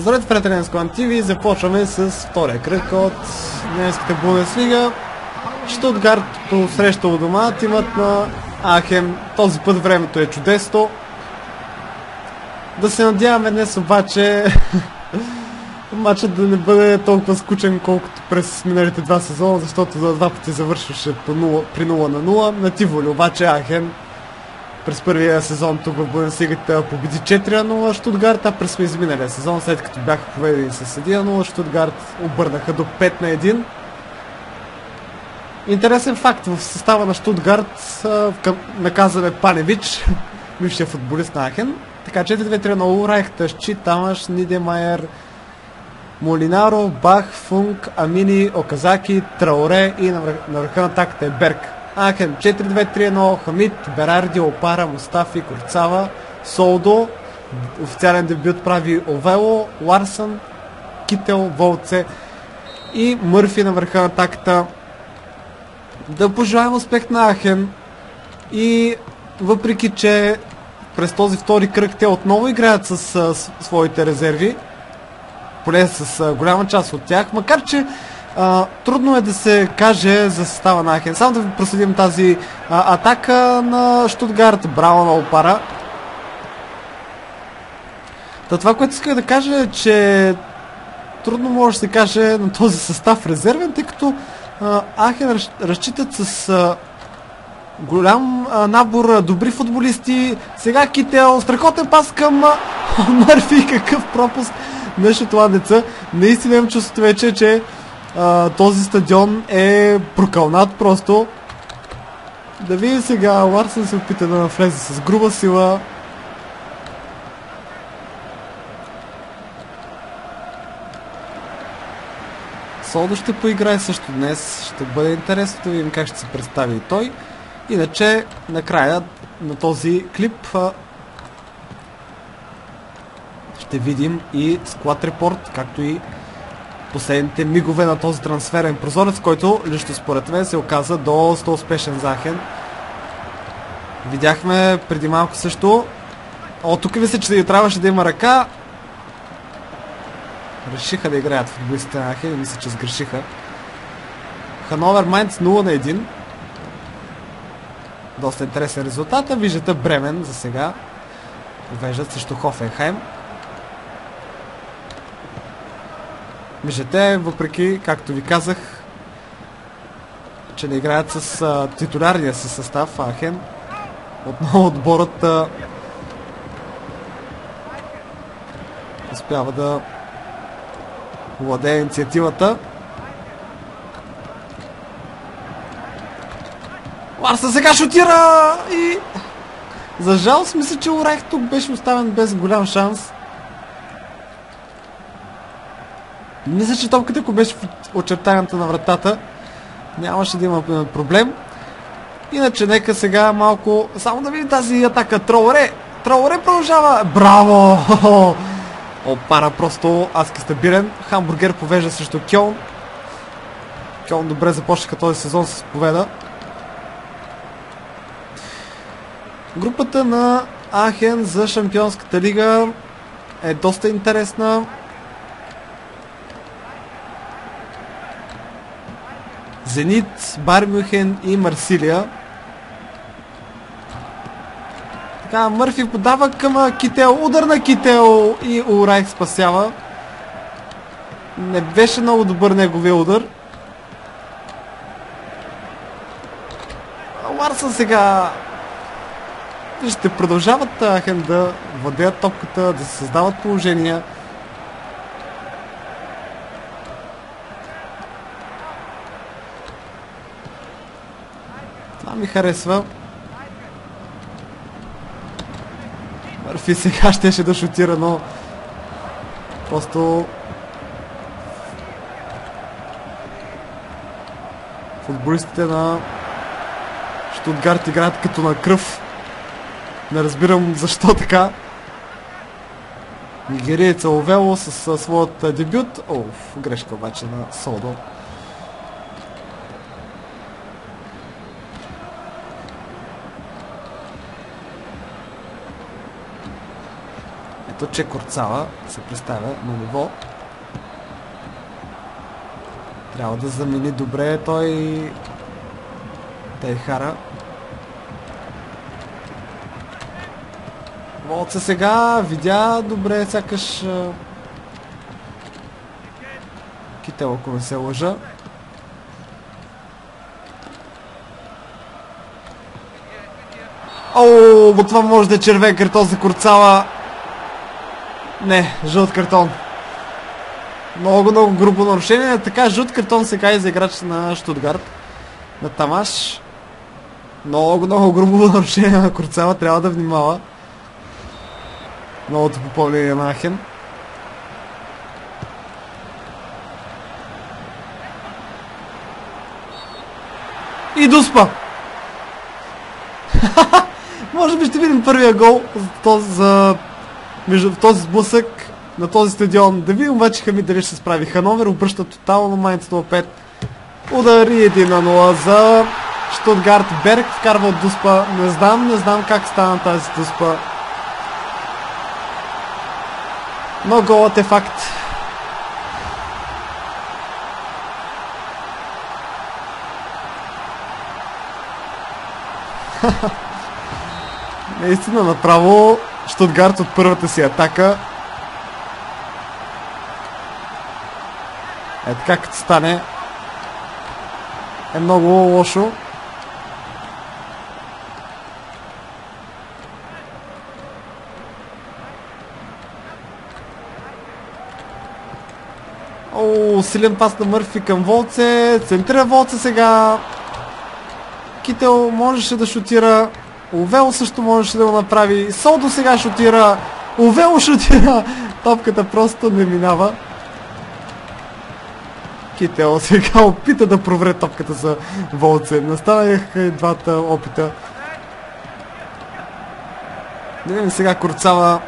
Здравейте, приятели на Скон ТВ. Започваме с втория кръг от немската Бундеслига. Штутгарт посреща у дома тимът на Ахем. Този път времето е чудесно. Да се надяваме днес обаче матчът да не бъде толкова скучен, колкото през миналите два сезона, защото за два пъти завършваше по 0, при 0 на 0. На Тиволи обаче Ахен през първия сезон тук в Бундеслигата победи 4 на 0 Штутгарт, а през изминалия сезон, след като бяха победени с 1 на 0, Штутгарт обърнаха до 5 на 1. Интересен факт, в състава на Штутгарт наказаме Паневич, бившия футболист на Ахен. Така 4-2-3 на Урайх, Тъщи, Тамаш, Нидемайер, Молинаро, Бах, Функ, Амини, Оказаки, Трауре и на върха на атаката е Берг. Ахен 4-2-3-1, Хамид, Берарди, Опара, Мустафи, Корцава, Солдо, официален дебют прави Овело, Ларсън, Кител, Волце и Мърфи на върха на атаката. Да пожелаем успех на Ахен и въпреки, че през този втори кръг те отново играят с, с своите резерви, поне с голяма част от тях, макар че а, трудно е да се каже за състава на Ахен. Само да ви проследим тази а, атака на Штутгарт. Браво на Опара. Та това, което исках да кажа е, че трудно може да се каже на този състав резервен, тъй като а, Ахен раз, разчитат с а, голям а, набор добри футболисти. Сега Кител, страхотен пас към Мърфи, какъв пропуск на шотландеца. Наистина имам чувството вече, че този стадион е прокълнат просто. Да видим сега, Ларсън се опита да навлезе с груба сила. Солдо ще поиграе също днес. Ще бъде интересно да видим как ще се представи и той. Иначе, накрая на този клип ще видим и склад репорт, както и последните мигове на този трансферен прозорец, който лично според мен се оказа доста успешен за Ахен. Видяхме преди малко също. О, тук ви се, че трябваше да има ръка. Решиха да играят футболистите на Ахен и мисля, че сгрешиха. Хановер Майнц 0 на 1. Доста интересен резултат. Виждате Бремен за сега. Веждат срещу Хофенхайм. Виждате, въпреки, както ви казах, че не играят с а, титулярния си състав Ахен. Отново отборът а, успява да владее инициативата. Ларса сега шутира и... За жалост мисля, че Орайх тук беше оставен без голям шанс. Мисля, че топката, ако беше в очертанията на вратата, нямаше да има проблем. Иначе нека сега малко... Само да видим тази атака. Троуре! Троуре продължава! Браво! Опара просто адски стабилен. Хамбургер повежда срещу Кьон. Кьон добре започнаха този сезон с победа. Групата на Ахен за Шампионската лига е доста интересна. Зенит, Бармюхен и Марсилия. Така, Мърфи подава към Кител. Удар на Кител и Урайх спасява. Не беше много добър неговия удар. Ларсън сега ще продължават Ахен да владеят топката, да се създават положения. Това ми харесва. Мърфи сега щеше да шутира, но просто футболистите на Штутгарт играят като на кръв. Не разбирам защо така. Нигериец Овело с, с своят дебют. Оф, грешка обаче на Солдо. Ето, че Корцава се представя на ниво. Трябва да замени добре той Тейхара. Волца сега видя добре, сякаш Кител, ако не се лъжа. Но това може да е червен картон за Курцала. Не, жълт картон. Много, много грубо нарушение. Така, жълт картон сега и за играч на Штутгарт. На Тамаш. Много, много грубо нарушение на Курцала. Трябва да внимава. Новото попълнение на Ахен. И Дуспа! Може би ще видим първия гол за за, между този сблъсък на този стадион. Да видим обаче Хамид дали ще се справи. Хановер обръща тотално Майнц 5. Удари 1 на 0 за Штутгарт. Берг вкарва от Дуспа. Не знам, не знам как стана тази Дуспа. Но голът е факт. Наистина направо Штутгарт от първата си атака. Е така като стане е много лошо. О, силен пас на Мърфи към Волце. Центрира Волце сега. Кител можеше да шутира. Овел също можеше да го направи. Солдо сега шутира. Овел шутира. Топката просто не минава. Кител сега опита да провре топката за Волце. И двата опита. Не видим сега Курцава.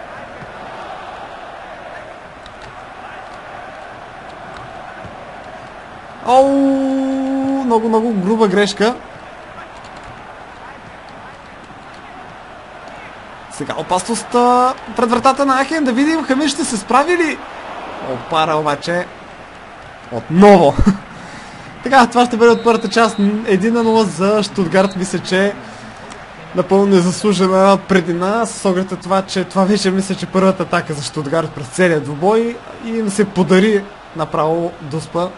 Оу, много, много груба грешка. Сега опасност пред вратата на Ахен. Да видим Хамид ще се справи ли? Опара обаче. Отново. така, това ще бъде от първата част. 1 на 0 за Штутгарт. Мисля, че напълно незаслужена предина с оглед на това, че това вече мисля, че първата атака за Штутгарт през целия двубой и им се подари направо Дуспа,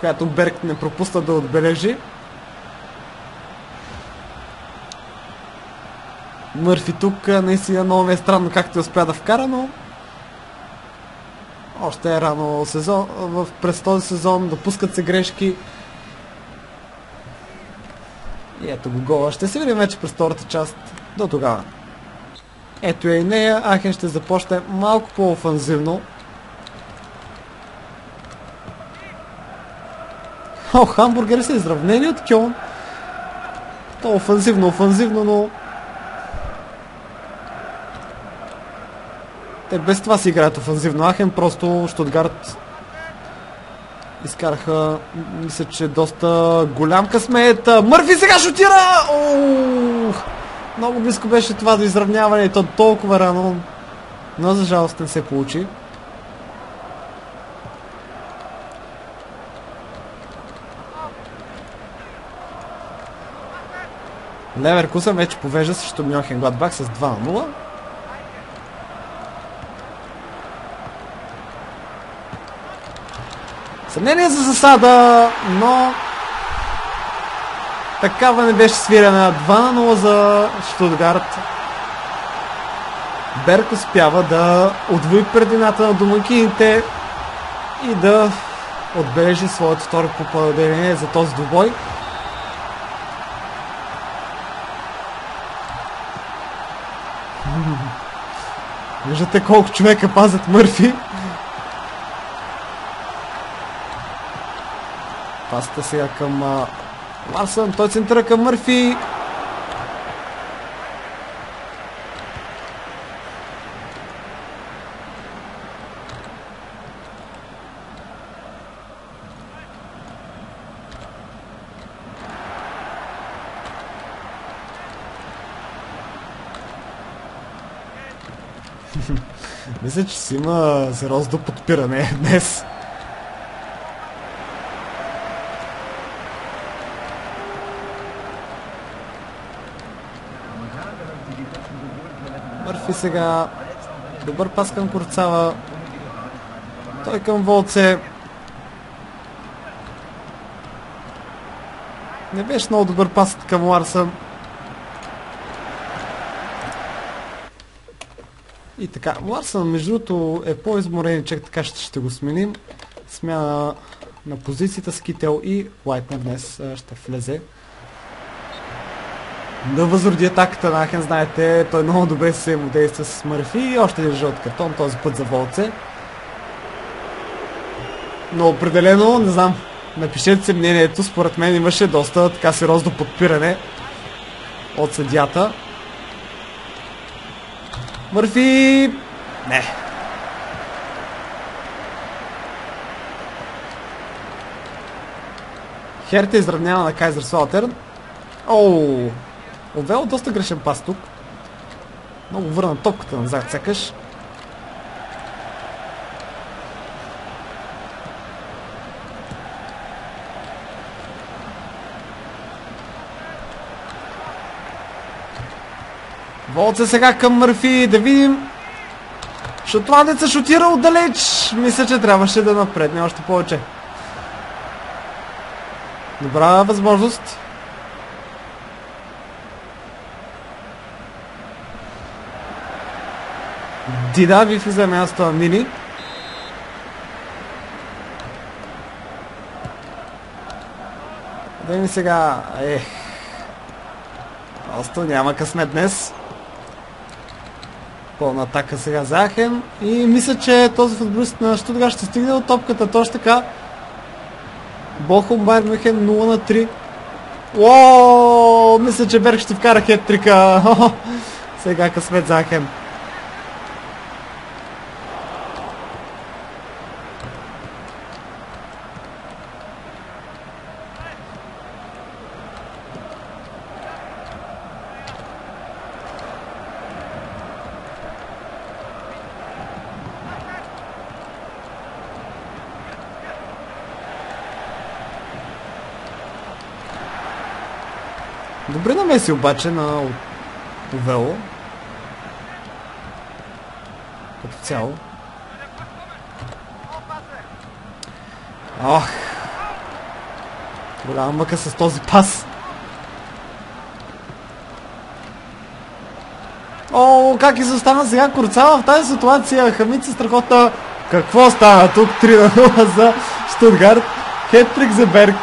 която Берг не пропусна да отбележи. Мърфи тук наистина много ми е странно както успя да вкара, но още е рано сезон, в, през този сезон, допускат се грешки. И ето го гола. Ще се видим вече през втората част. До тогава. Ето е и нея. Ахен ще започне малко по-офанзивно. О, хамбургери са изравнени от Кьон. То офанзивно, офанзивно, но Те без това си играят офанзивно. Ахен просто Штутгарт изкараха, мисля, че доста голям късмет. Мърфи сега шутира! Ох! Много близко беше това до изравняване и то толкова рано. Но за жалост не се получи. Леверкусън вече повежда срещу Мьохен Гладбах с 2 на 0. Съмнение за засада, но такава не беше свирена. 2 на 0 за Штутгарт. Берг успява да отвои предината на домакините и да отбележи своето второ попадение за този двубой. Виждате колко човека пазят Мърфи. Пасата сега към а, Ларсън. Той центъра към Мърфи. Мисля, че си има сериозно подпиране днес. Мърфи сега. Добър пас към Курцава. Той към Волце. Не беше много добър пас към Ларсън. И така, Ларсън между другото е по-изморен чек, така ще, ще го сменим. Смяна на позицията с Кител и Лайтнер днес ще влезе. Да възроди атаката на Ахен, знаете, той много добре се му действа с Мърфи и още един жълт картон, този път за Волце. Но определено, не знам, напишете се мнението, според мен имаше доста така сериозно подпиране от съдята. Мърфи... Не. Херта изравнява на Кайзер Суалтерн. Оу! Овел доста грешен пас тук. Много върна топката назад сякаш. Волце сега към Мърфи, да видим. Шотландеца шутира отдалеч. Мисля, че трябваше да напредне още повече. Добра възможност. Дида ви за място на Нини. Да ми сега... Ех. Просто няма късмет днес. Пълна атака сега за Ахен. И мисля, че този футболист на Штутгар ще стигне от топката. Точно така. Бохом Байер Мюхен 0 на 3. О, мисля, че Берг ще вкара хеттрика. Сега късмет за Ахен. Намеси обаче на Овело. Като цяло. Ох! Голяма мъка с този пас. О, как изостана сега Курцава в тази ситуация. Хамид страхота. Какво стана тук? 3 на 0 за Штутгарт. Хеттрик за Берг.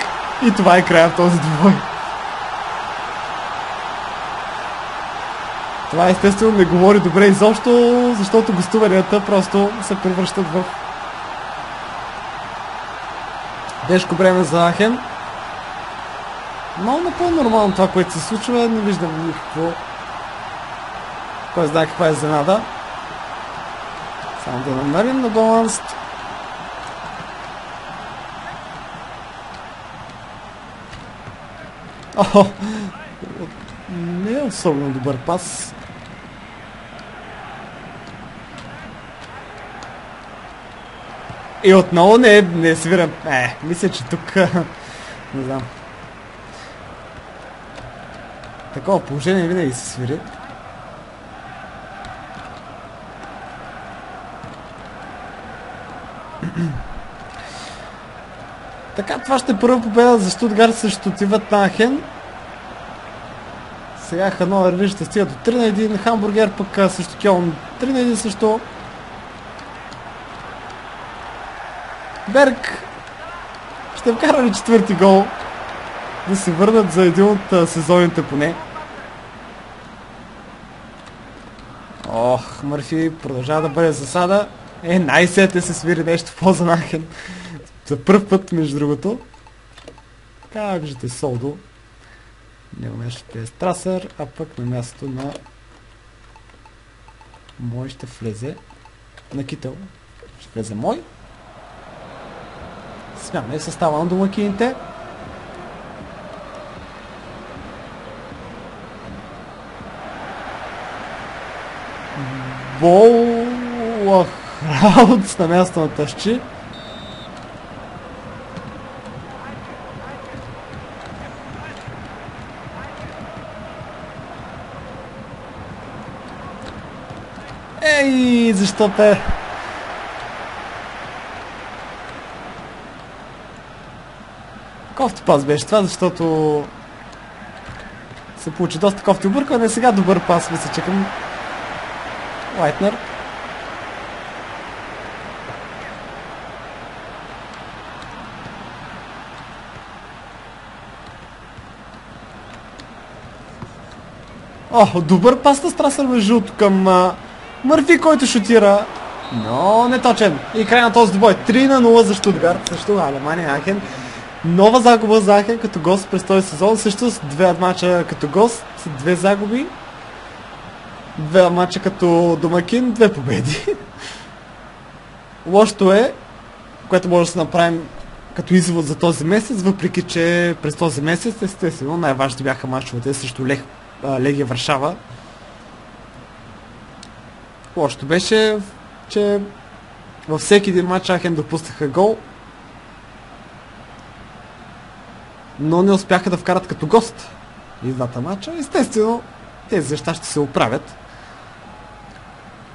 И това е края в този двой. Това естествено не говори добре изобщо, защото гостуванията просто се превръщат в тежко време за Ахен. Но напълно нормално това, което се случва, не виждам никакво. Кой знае каква е занада. Само да намерим на баланс. О, не е особено добър пас. И отново не, не свирам. Е, мисля, че тук... не знам. Такова положение винаги се свири. така, това ще е първа победа за Штутгарт срещу Тивът Нахен. Сега Хановер ще стига до 3 на 1. Хамбургер пък срещу Кьон 3 на 1 също. Берг ще вкара ли четвърти гол? Да се върнат за един от сезоните поне. Ох, Мърфи продължава да бъде засада. Е, най-сете се свири нещо по-занахен. За първ път, между другото. Така, виждате Солдо. Не да е Страсър, а пък на мястото на мой ще влезе на Кител. Ще влезе мой. Смяна е състава на домакините. Бол Лох Раутс на място на тъщи. Ей, защо те? Кофти пас беше това, защото се получи доста кофти объркване. Сега добър пас, мисля, че към Лайтнер. О, добър пас на Страсър между към а, Мърфи, който шутира. Но не точен. И край на този двой. 3 на 0 за Штутгарт също Алемания Ахен. Нова загуба за Ахен като гост през този сезон. Също с две мача като гост, две загуби. Две мача като домакин, две победи. Лошото е, което може да се направим като извод за този месец, въпреки че през този месец, естествено, най-важните бяха мачовете срещу Лех, Легия Варшава. Лошото беше, че във всеки един матч Ахен допуснаха гол, но не успяха да вкарат като гост и двата матча. Естествено, тези неща ще се оправят.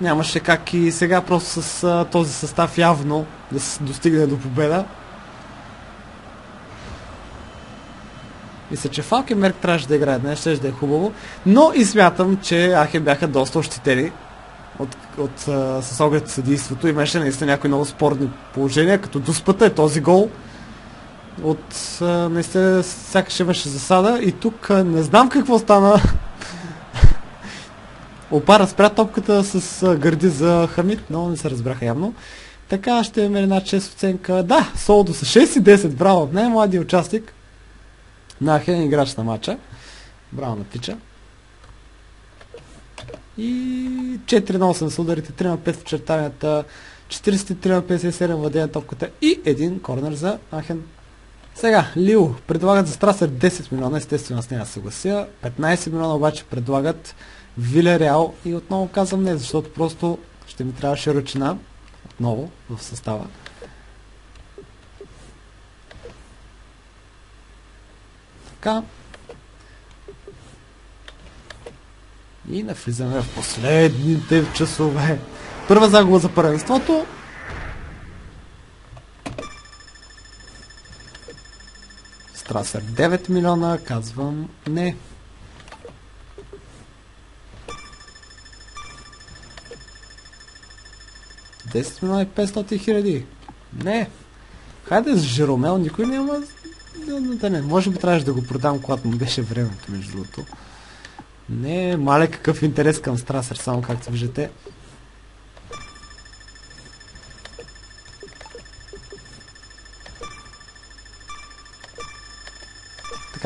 Нямаше как и сега просто с а, този състав явно да се достигне до победа. Мисля, че Фалкенберг трябваше да играе днес, ще да е хубаво. Но и смятам, че Ахен бяха доста ощетени от, от, с оглед съдийството. Имаше наистина някои много спорни положения, като дуспата е този гол. От а, наистина сякаш имаше засада и тук а, не знам какво стана. Опара спря топката с а, гърди за Хамид, но не се разбраха явно. Така ще имаме една чест оценка. Да, Солдо с 6 и 10, браво, най-младия участник на Ахен играч на матча. Браво на Тича. И 4 на 8 с ударите, 3 на 5 в очертанията, 43 на 57 владея топката и един корнер за Ахен. Сега, Лил предлагат за Страсър 10 милиона, естествено аз няма да съглася. 15 милиона обаче предлагат Вилереал и отново казвам не, защото просто ще ми трябваше ръчина отново в състава. Така. И навлизаме в последните часове. Първа загуба за първенството. Страсър 9 милиона, казвам не. Десет милиона и 500 хиляди. Не. Хайде с Жеромел, никой няма да, да не. Може би трябваше да го продам, когато му беше времето, между другото. Не, мале какъв интерес към Страсър, само както виждате.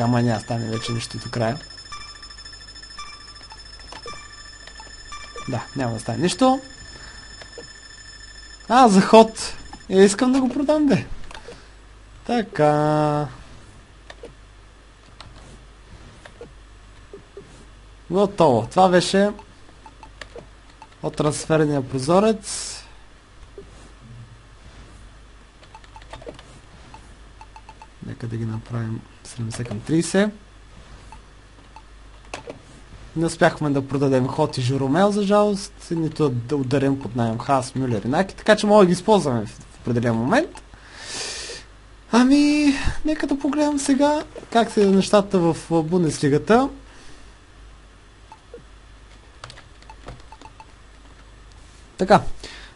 Така, ма няма стане вече нищо до края. Да, няма да стане нищо. А, за ход. Е, искам да го продам, бе. Така. Готово. Това беше от трансферния прозорец. Нека да ги направим 70 към 30. Не успяхме да продадем Хот и Журомел, за жалост, нито да ударим под найем Хас, Мюллер и Наки, така че мога да ги използваме в определен момент. Ами, нека да погледам сега как се нещата в Бундеслигата. Така,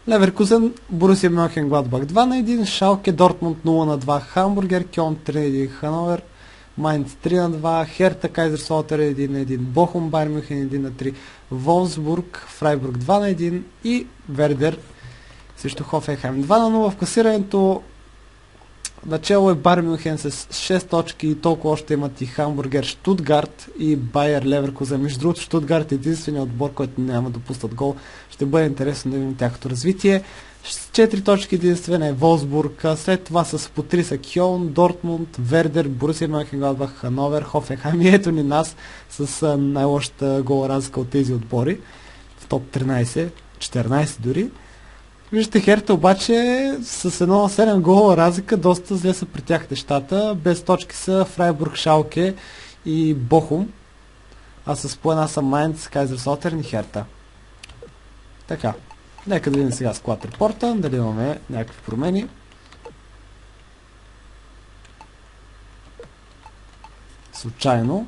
Леверкузен, Борусия Мюнхен, Гладбах 2 на 1, Шалке, Дортмунд 0 на 2, Хамбургер, Кьон 3 на 1, Хановер, Майнц 3 на 2, Херта, Кайзерслотер 1 на 1, Бохум, Байер Мюнхен 1 на 3, Волсбург, Фрайбург 2 на 1 и Вердер срещу Хофенхайм 2 на 0 в класирането Начало е Бар Мюнхен с 6 точки и толкова още имат и Хамбургер, Штутгарт и Байер Леверкузен. Между другото, Штутгарт е единствения отбор, който няма да пустат гол. Ще бъде интересно да видим тяхното развитие. С 4 точки единствен е Волсбург, след това с по 3 са Кьон, Дортмунд, Вердер, Борусия Мюнхенгладбах, Хановер, Хофенхайм и ето ни нас с най-лошата гол разлика от тези отбори в топ 13, 14 дори. Вижте, Херта обаче с едно 7 гола разлика доста зле са при тях нещата. Без точки са Фрайбург, Шалке и Бохум. А с по една са Майнц, Кайзер Сотерн и Херта. Така. Нека да видим сега склад репорта, дали имаме някакви промени. Случайно.